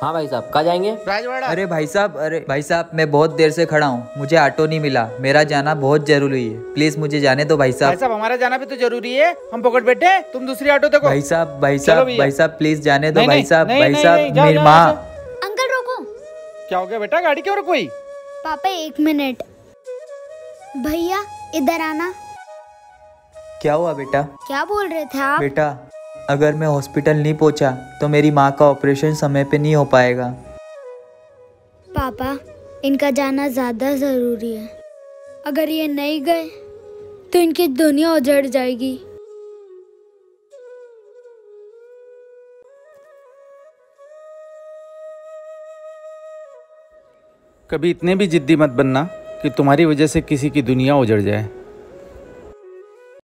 हाँ भाई साहब कहाँ जाएँगे? राजवाड़ा। अरे भाई साहब अरे भाई साहब मैं बहुत देर से खड़ा हूँ मुझे ऑटो नहीं मिला मेरा जाना बहुत ज़रूरी है। प्लीज़ मुझे जाने दो भाई भाई साहब साहब हमारा जाना भी तो ज़रूरी है। हम पकड़ बैठे तुम दूसरी ऑटो देखो। भाई साहब भाई साहब भाई साहब प्लीज़ जाने दो भाई साहब भाई साहब मेरी माँ। अंकल रोको। क्या हो गया बेटा? गाड़ी क्यों कोई? पापा एक मिनट। भैया इधर आना। क्या हुआ बेटा? क्या बोल रहे थे आप? बेटा अगर मैं हॉस्पिटल नहीं पहुँचा तो मेरी माँ का ऑपरेशन समय पे नहीं हो पाएगा। पापा इनका जाना ज़्यादा ज़रूरी है। अगर ये नहीं गए तो इनकी दुनिया उजड़ जाएगी। कभी इतने भी जिद्दी मत बनना कि तुम्हारी वजह से किसी की दुनिया उजड़ जाए।